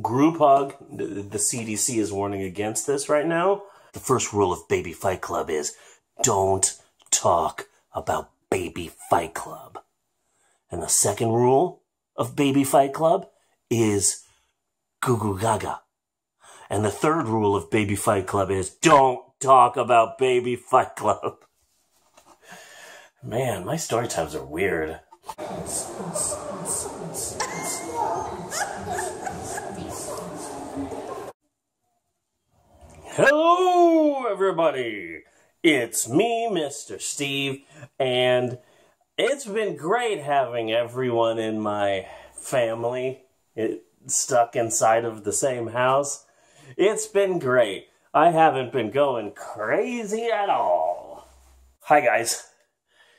Group hug. The, the CDC is warning against this right now. The first rule of Baby Fight Club is don't talk about Baby Fight Club. And the second rule of Baby Fight Club is goo goo gaga. And the third rule of Baby Fight Club is don't talk about Baby Fight Club. Man, my story times are weird. Hello, everybody. It's me, Mr. Steve, and it's been great having everyone in my family it, stuck inside of the same house. It's been great. I haven't been going crazy at all. Hi, guys.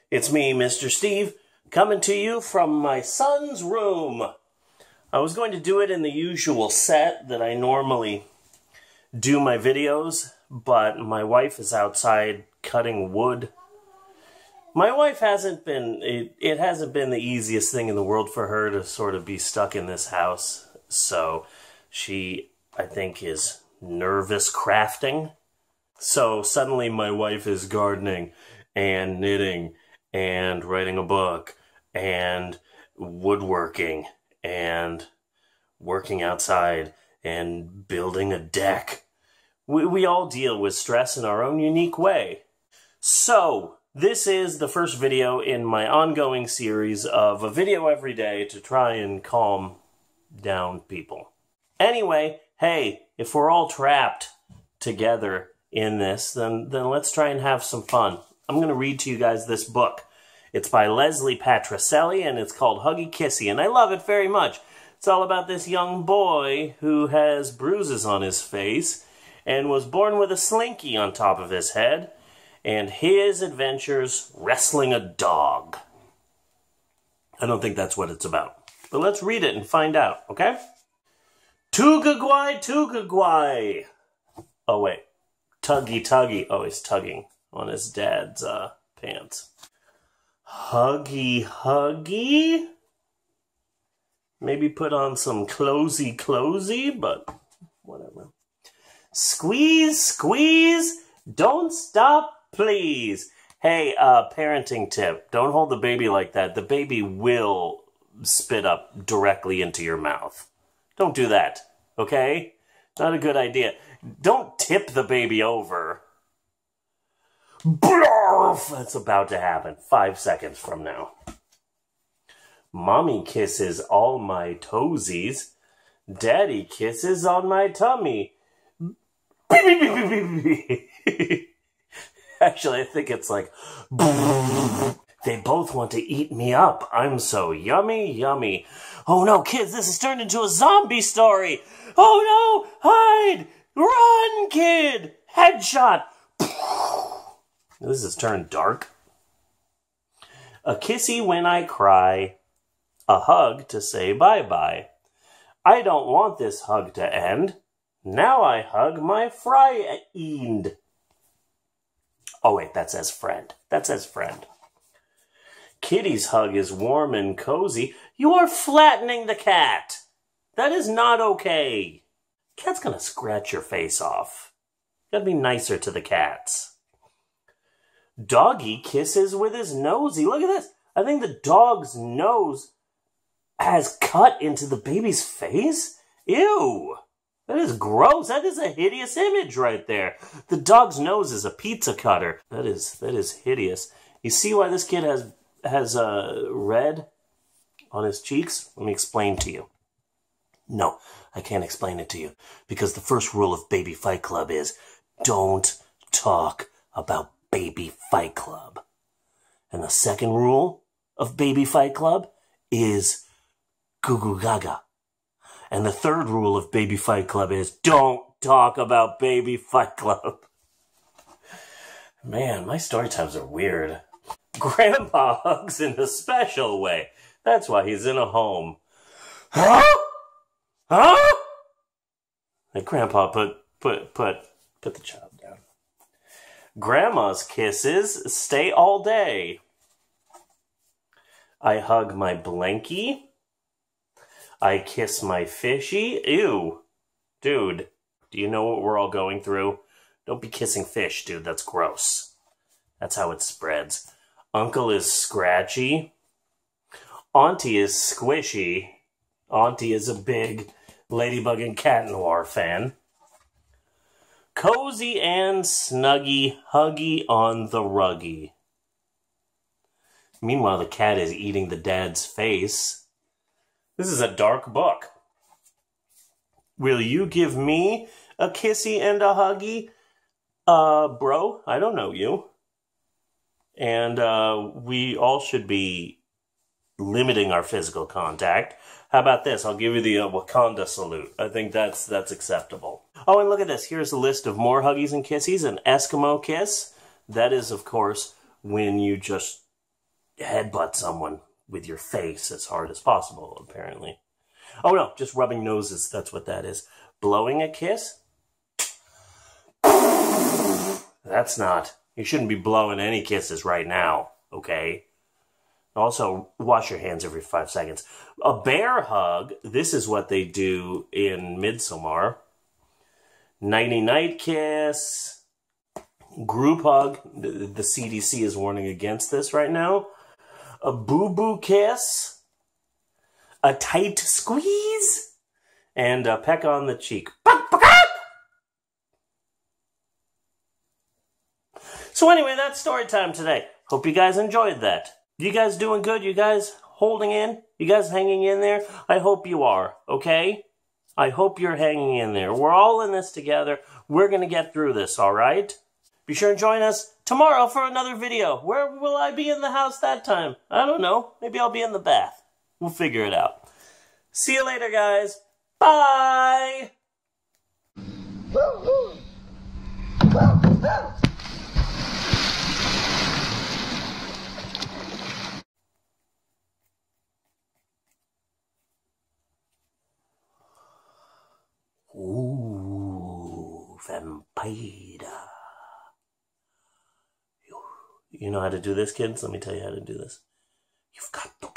It's me, Mr. Steve, coming to you from my son's room. I was going to do it in the usual set that I normally do my videos, but my wife is outside cutting wood. My wife hasn't been, it, it hasn't been the easiest thing in the world for her to sort of be stuck in this house. So she, I think, is nervous crafting. So suddenly my wife is gardening and knitting and writing a book and woodworking and working outside and building a deck we, we all deal with stress in our own unique way. So, this is the first video in my ongoing series of a video every day to try and calm down people. Anyway, hey, if we're all trapped together in this, then, then let's try and have some fun. I'm going to read to you guys this book. It's by Leslie Patricelli and it's called Huggy Kissy, and I love it very much. It's all about this young boy who has bruises on his face and was born with a slinky on top of his head, and his adventures wrestling a dog. I don't think that's what it's about. But let's read it and find out, okay? Tugagwai, Tugagwai! Oh, wait. Tuggy, Tuggy. Oh, he's tugging on his dad's uh, pants. Huggy, Huggy? Maybe put on some closey, closey, but whatever. Squeeze, squeeze, don't stop, please. Hey, uh, parenting tip. Don't hold the baby like that. The baby will spit up directly into your mouth. Don't do that, okay? Not a good idea. Don't tip the baby over. Blarf! That's about to happen five seconds from now. Mommy kisses all my toesies. Daddy kisses on my tummy. Actually, I think it's like. They both want to eat me up. I'm so yummy, yummy. Oh no, kids, this has turned into a zombie story. Oh no, hide! Run, kid! Headshot! This has turned dark. A kissy when I cry. A hug to say bye bye. I don't want this hug to end. Now I hug my friend. Oh wait, that says friend. That says friend. Kitty's hug is warm and cozy. You are flattening the cat. That is not okay. Cat's gonna scratch your face off. You gotta be nicer to the cats. Doggy kisses with his nosy. Look at this. I think the dog's nose has cut into the baby's face. Ew. That is gross. That is a hideous image right there. The dog's nose is a pizza cutter. That is that is hideous. You see why this kid has has uh, red on his cheeks? Let me explain to you. No, I can't explain it to you because the first rule of Baby Fight Club is don't talk about Baby Fight Club. And the second rule of Baby Fight Club is goo goo gaga. And the third rule of Baby Fight Club is don't talk about Baby Fight Club. Man, my story times are weird. Grandpa hugs in a special way. That's why he's in a home. Huh? Huh? And Grandpa put put put put the child down. Grandma's kisses stay all day. I hug my blankie. I kiss my fishy. Ew. Dude, do you know what we're all going through? Don't be kissing fish, dude. That's gross. That's how it spreads. Uncle is scratchy. Auntie is squishy. Auntie is a big Ladybug and Cat Noir fan. Cozy and snuggy, huggy on the ruggy. Meanwhile, the cat is eating the dad's face. This is a dark book. Will you give me a kissy and a huggy? Uh, bro, I don't know you. And uh, we all should be limiting our physical contact. How about this? I'll give you the uh, Wakanda salute. I think that's that's acceptable. Oh, and look at this. Here's a list of more huggies and kissies. An Eskimo kiss. That is, of course, when you just headbutt someone with your face as hard as possible, apparently. Oh, no, just rubbing noses. That's what that is. Blowing a kiss? That's not. You shouldn't be blowing any kisses right now, okay? Also, wash your hands every five seconds. A bear hug, this is what they do in Midsommar. Nighty night kiss. Group hug. The, the CDC is warning against this right now. A boo boo kiss. A tight squeeze. And a peck on the cheek. So anyway, that's story time today. Hope you guys enjoyed that. You guys doing good? You guys holding in? You guys hanging in there? I hope you are, okay? I hope you're hanging in there. We're all in this together. We're going to get through this, all right? Be sure and join us tomorrow for another video. Where will I be in the house that time? I don't know. Maybe I'll be in the bath. We'll figure it out. See you later, guys. Bye! Ooh, vampira. You know how to do this, kids? Let me tell you how to do this. You've got to